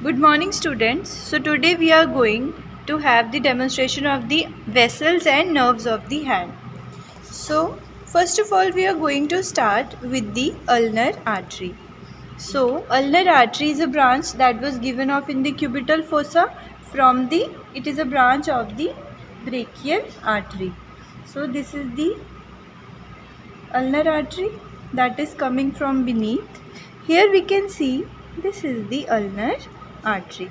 Good morning students. So today we are going to have the demonstration of the vessels and nerves of the hand. So first of all we are going to start with the ulnar artery. So ulnar artery is a branch that was given off in the cubital fossa from the it is a branch of the brachial artery. So this is the ulnar artery that is coming from beneath. Here we can see this is the ulnar artery.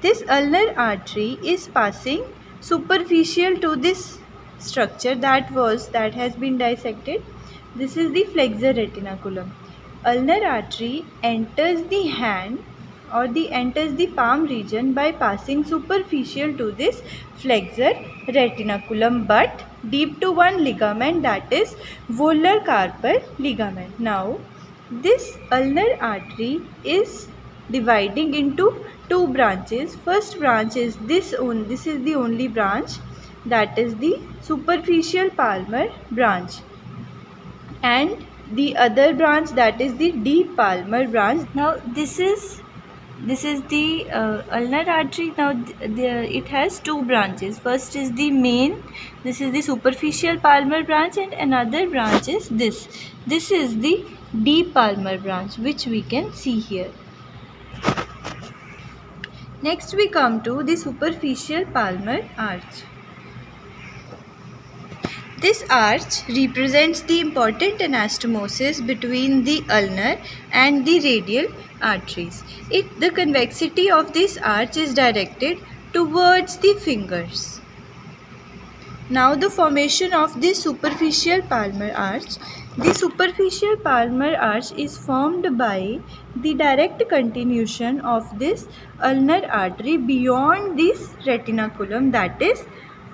This ulnar artery is passing superficial to this structure that was that has been dissected. This is the flexor retinaculum. Ulnar artery enters the hand or the enters the palm region by passing superficial to this flexor retinaculum but deep to one ligament that is volar carpal ligament. Now this ulnar artery is dividing into two branches. First branch is this one. This is the only branch that is the superficial palmar branch and the other branch that is the deep palmar branch. Now this is this is the uh, ulnar artery now the, the, it has two branches first is the main this is the superficial palmar branch and another branch is this this is the deep palmar branch which we can see here next we come to the superficial palmar arch this arch represents the important anastomosis between the ulnar and the radial arteries. It, the convexity of this arch is directed towards the fingers. Now the formation of the superficial palmar arch. The superficial palmar arch is formed by the direct continuation of this ulnar artery beyond this retinaculum that is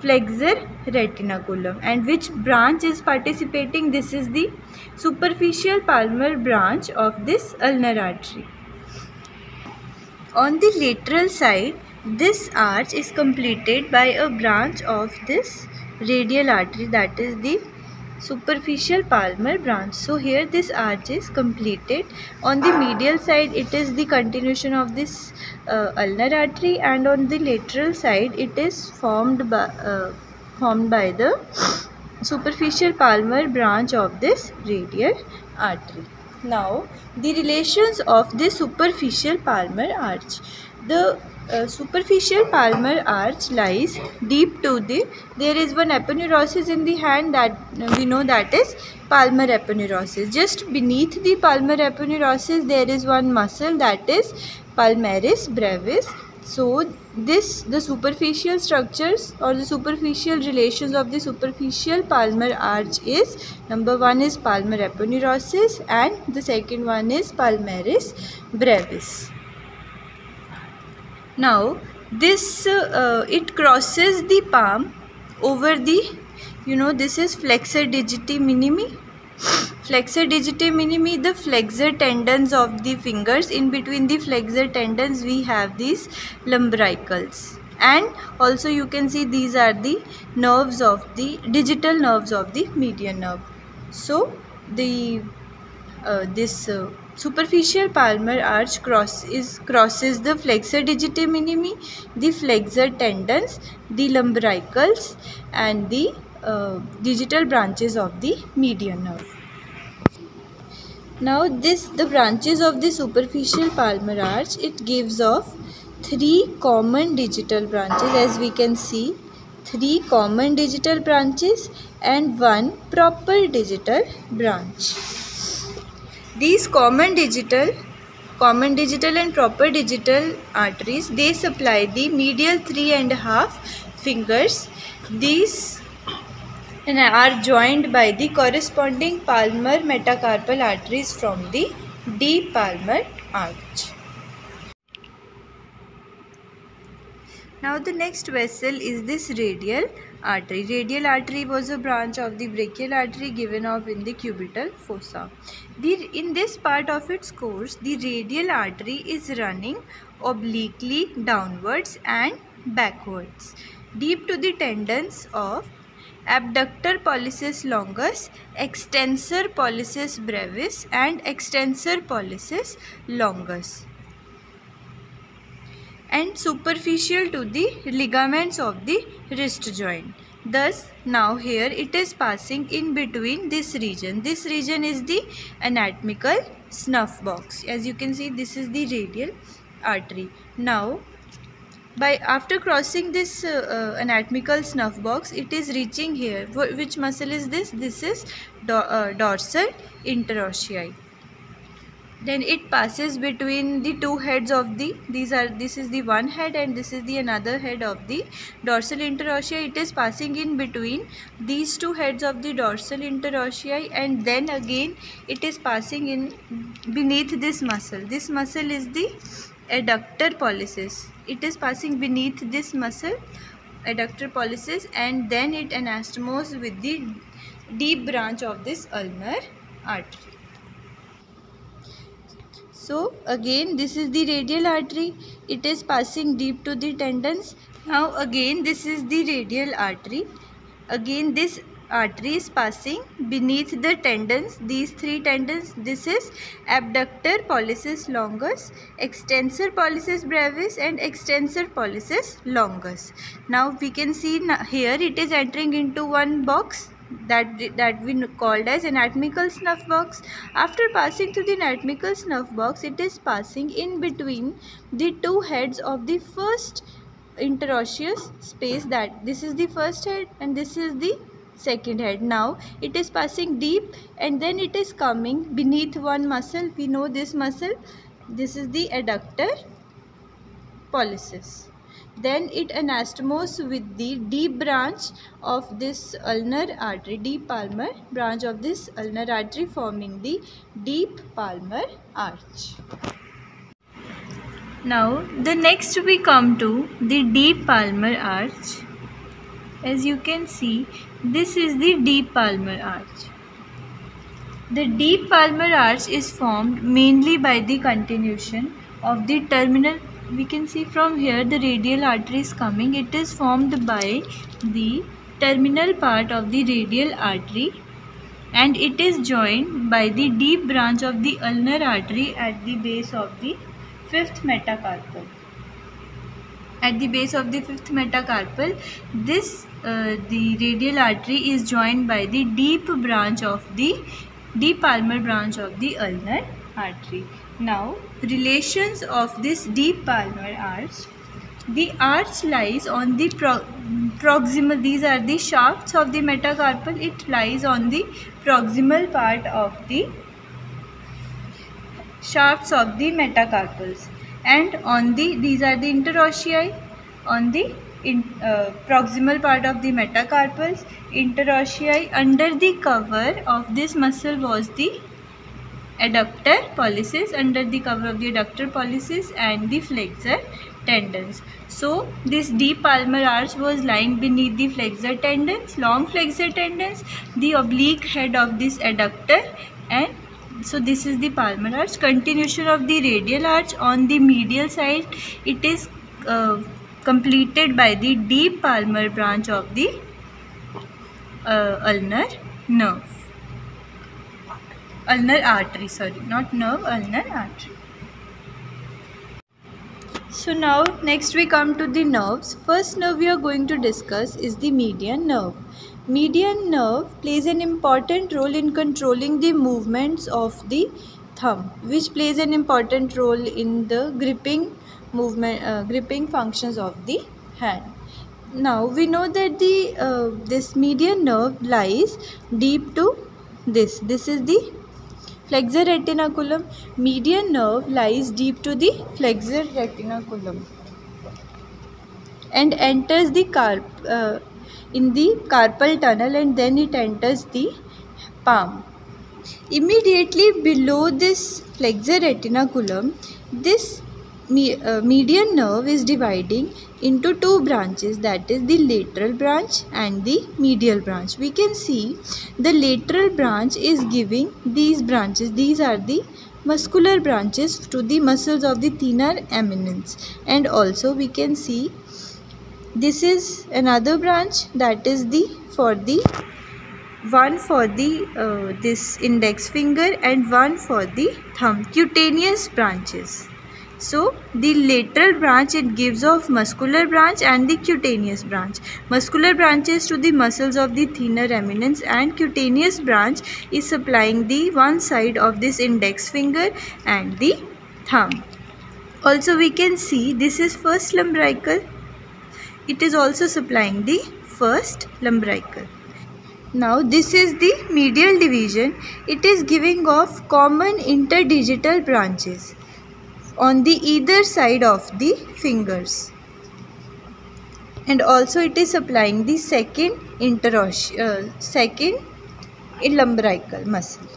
flexor retinaculum and which branch is participating? This is the superficial palmar branch of this ulnar artery. On the lateral side this arch is completed by a branch of this radial artery that is the superficial palmar branch. So here this arch is completed. On the medial side it is the continuation of this uh, ulnar artery and on the lateral side it is formed by, uh, formed by the superficial palmar branch of this radial artery. Now the relations of the superficial palmar arch. The uh, superficial palmar arch lies deep to the there is one aponeurosis in the hand that uh, we know that is palmar aponeurosis just beneath the palmar aponeurosis there is one muscle that is palmaris brevis. So this the superficial structures or the superficial relations of the superficial palmar arch is number one is palmar aponeurosis and the second one is palmaris brevis now this uh, it crosses the palm over the you know this is flexor digiti minimi. Flexor digiti minimi the flexor tendons of the fingers. In between the flexor tendons we have these lumbricals. And also you can see these are the nerves of the digital nerves of the median nerve. So the uh, this uh, superficial palmar arch cross is crosses the flexor digiti minimi, the flexor tendons, the lumbricals and the uh, digital branches of the median nerve. Now this the branches of the superficial palmar arch it gives off three common digital branches as we can see three common digital branches and one proper digital branch. These common digital common digital and proper digital arteries they supply the medial three and a half fingers. These are joined by the corresponding palmar metacarpal arteries from the deep palmar arch. Now the next vessel is this radial artery. Radial artery was a branch of the brachial artery given off in the cubital fossa. The, in this part of its course, the radial artery is running obliquely downwards and backwards, deep to the tendons of abductor pollicis longus, extensor pollicis brevis and extensor pollicis longus. And superficial to the ligaments of the wrist joint. Thus, now here it is passing in between this region. This region is the anatomical snuff box. As you can see, this is the radial artery. Now, by after crossing this uh, uh, anatomical snuff box, it is reaching here. Wh which muscle is this? This is do uh, dorsal interossei then it passes between the two heads of the these are this is the one head and this is the another head of the dorsal interossei. It is passing in between these two heads of the dorsal interossei and then again it is passing in beneath this muscle. This muscle is the adductor pollicis. It is passing beneath this muscle adductor pollicis and then it anastomoses with the deep branch of this ulnar artery so again this is the radial artery. It is passing deep to the tendons. Now again this is the radial artery. Again this artery is passing beneath the tendons. These three tendons this is abductor pollicis longus extensor pollicis brevis and extensor pollicis longus. Now we can see here it is entering into one box that that we called as anatomical snuff box. After passing through the anatomical snuff box it is passing in between the two heads of the first interosseous space that this is the first head and this is the second head. Now it is passing deep and then it is coming beneath one muscle. We know this muscle. This is the adductor pollicis then it anastomoses with the deep branch of this ulnar artery, deep palmar branch of this ulnar artery forming the deep palmar arch. Now the next we come to the deep palmar arch. As you can see this is the deep palmar arch. The deep palmar arch is formed mainly by the continuation of the terminal we can see from here the radial artery is coming. It is formed by the terminal part of the radial artery and it is joined by the deep branch of the ulnar artery at the base of the fifth metacarpal. At the base of the fifth metacarpal this uh, the radial artery is joined by the deep branch of the deep palmar branch of the ulnar artery now, relations of this deep palmar arch. The arch lies on the pro proximal, these are the shafts of the metacarpal, it lies on the proximal part of the shafts of the metacarpals. And on the, these are the interossei, on the in, uh, proximal part of the metacarpals, interossei under the cover of this muscle was the adductor pollicis under the cover of the adductor pollicis and the flexor tendons. So this deep palmar arch was lying beneath the flexor tendons, long flexor tendons, the oblique head of this adductor and so this is the palmar arch. Continuation of the radial arch on the medial side it is uh, completed by the deep palmar branch of the uh, ulnar nerve ulnar artery sorry not nerve ulnar artery. So now next we come to the nerves. First nerve we are going to discuss is the median nerve. Median nerve plays an important role in controlling the movements of the thumb which plays an important role in the gripping movement uh, gripping functions of the hand. Now we know that the uh, this median nerve lies deep to this. This is the Flexor retinaculum. Median nerve lies deep to the flexor retinaculum and enters the carp uh, in the carpal tunnel and then it enters the palm. Immediately below this flexor retinaculum, this me, uh, median nerve is dividing into two branches that is the lateral branch and the medial branch. We can see the lateral branch is giving these branches these are the muscular branches to the muscles of the thenar eminence. And also we can see this is another branch that is the for the one for the uh, this index finger and one for the thumb cutaneous branches So the lateral branch it gives off muscular branch and the cutaneous branch. Muscular branches to the muscles of the thenar eminence and cutaneous branch is supplying the one side of this index finger and the thumb. Also we can see this is first lumbrical. It is also supplying the first lumbrical. Now this is the medial division. It is giving off common interdigital branches on the either side of the fingers. And also it is supplying the second inteross uh, second lumbrical muscle.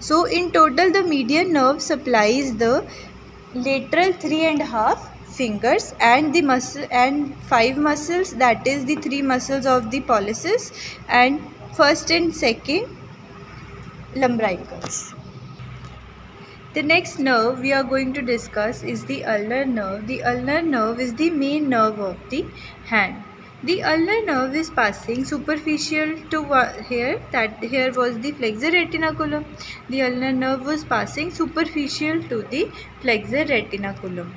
So in total the median nerve supplies the lateral three and a half fingers and the muscle and five muscles that is the three muscles of the pollicis and first and second lumbricals the next nerve we are going to discuss is the ulnar nerve. The ulnar nerve is the main nerve of the hand. The ulnar nerve is passing superficial to here that here was the flexor retinaculum. The ulnar nerve was passing superficial to the flexor retinaculum.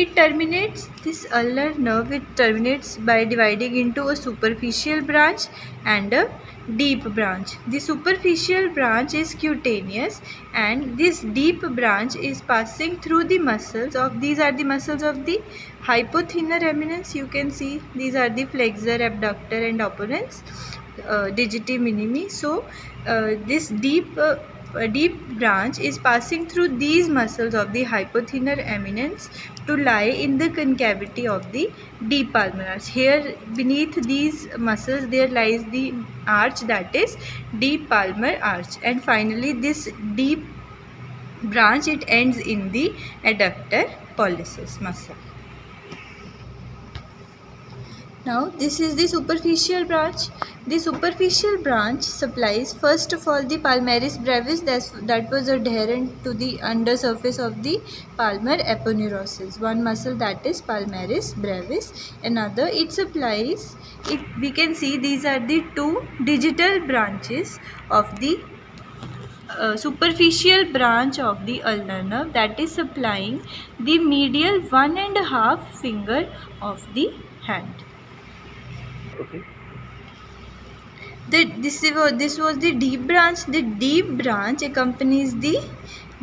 It terminates this ulnar nerve it terminates by dividing into a superficial branch and a deep branch. The superficial branch is cutaneous and this deep branch is passing through the muscles of these are the muscles of the hypothenar eminence you can see these are the flexor abductor and opponens uh, digiti minimi so uh, this deep uh, deep branch is passing through these muscles of the hypothenar eminence to lie in the concavity of the deep palmar arch. Here beneath these muscles there lies the arch that is deep palmar arch and finally this deep branch it ends in the adductor pollicis muscle. Now this is the superficial branch. The superficial branch supplies first of all the palmaris brevis that was adherent to the undersurface of the palmar aponeurosis. One muscle that is palmaris brevis. Another it supplies, it, we can see these are the two digital branches of the uh, superficial branch of the ulnar nerve that is supplying the medial one and a half finger of the hand okay the, this, was, this was the deep branch the deep branch accompanies the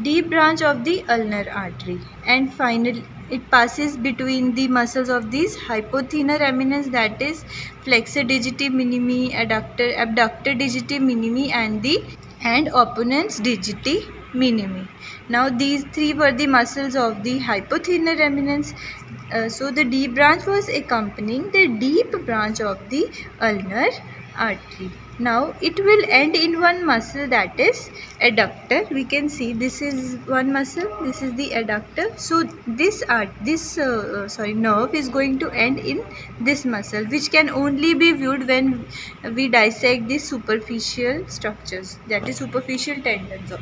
deep branch of the ulnar artery. And finally it passes between the muscles of these hypothenar eminence that is flexor digiti minimi adductor abductor digiti minimi and the and opponens digiti minimi. Now these three were the muscles of the hypothenar eminence uh, so the deep branch was accompanying the deep branch of the ulnar artery. Now it will end in one muscle that is adductor. We can see this is one muscle. This is the adductor. So this art, this uh, uh, sorry nerve is going to end in this muscle, which can only be viewed when we dissect the superficial structures, that is superficial tendons.